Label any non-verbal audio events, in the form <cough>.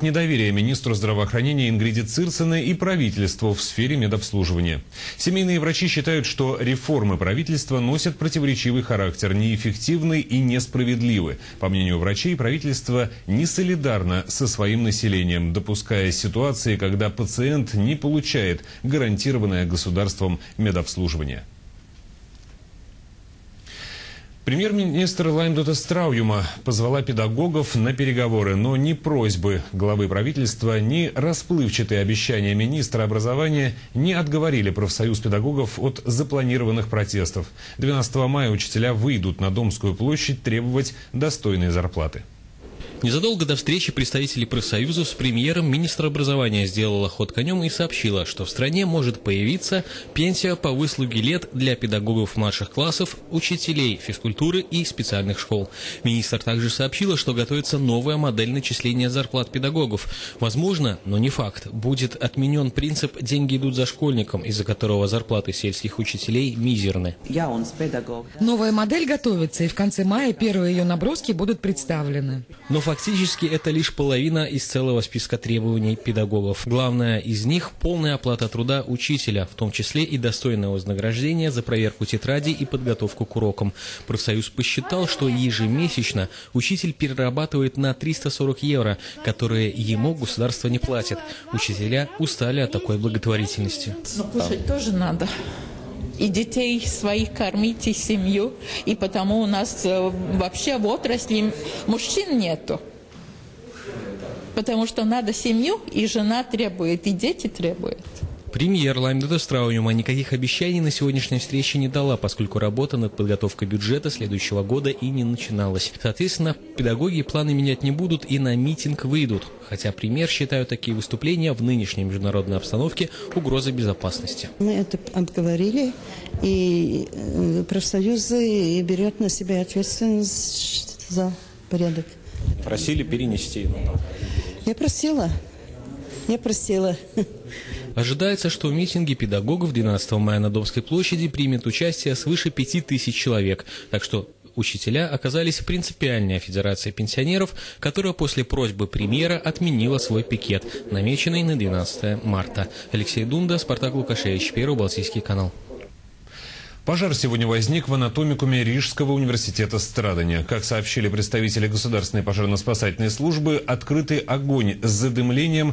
недоверие министру здравоохранения Ингриде Цирциной и правительству в сфере медобслуживания. Семейные врачи считают, что реформы правительства носят противоречивый характер, неэффективны и несправедливы. По мнению врачей, правительство не солидарно со своим населением, допуская ситуации, когда пациент не получает гарантированное государством медобслуживание. Премьер-министр Лаймдота Страуюма позвала педагогов на переговоры, но ни просьбы главы правительства, ни расплывчатые обещания министра образования не отговорили профсоюз педагогов от запланированных протестов. 12 мая учителя выйдут на Домскую площадь требовать достойной зарплаты. Незадолго до встречи представителей профсоюзов с премьером министр образования сделала ход конем и сообщила, что в стране может появиться пенсия по выслуге лет для педагогов младших классов, учителей физкультуры и специальных школ. Министр также сообщила, что готовится новая модель начисления зарплат педагогов. Возможно, но не факт, будет отменен принцип «деньги идут за школьником», из-за которого зарплаты сельских учителей мизерны. Новая модель готовится, и в конце мая первые ее наброски будут представлены. Но фактически это лишь половина из целого списка требований педагогов. Главное из них – полная оплата труда учителя, в том числе и достойное вознаграждение за проверку тетрадей и подготовку к урокам. Профсоюз посчитал, что ежемесячно учитель перерабатывает на 340 евро, которые ему государство не платит. Учителя устали от такой благотворительности. Но кушать тоже надо и детей своих кормить, и семью. И потому у нас э, вообще в отрасли мужчин нету. Потому что надо семью, и жена требует, и дети требуют. Премьер Ламбеда Страуниума никаких обещаний на сегодняшней встрече не дала, поскольку работа над подготовкой бюджета следующего года и не начиналась. Соответственно, педагоги планы менять не будут и на митинг выйдут, хотя премьер считают такие выступления в нынешней международной обстановке угрозой безопасности. Мы это обговорили, и э, профсоюзы берет на себя ответственность за порядок. Просили перенести. Я просила. Я просила. <laughs> Ожидается, что в митинге педагогов 12 мая на Домской площади примет участие свыше 5000 человек. Так что учителя оказались принципиальнее Федерации пенсионеров, которая после просьбы премьера отменила свой пикет, намеченный на 12 марта. Алексей Дунда, Спартак Лукашевич, Первый Балтийский канал. Пожар сегодня возник в анатомикуме Рижского университета Страдания. Как сообщили представители Государственной пожарно-спасательной службы, открытый огонь с задымлением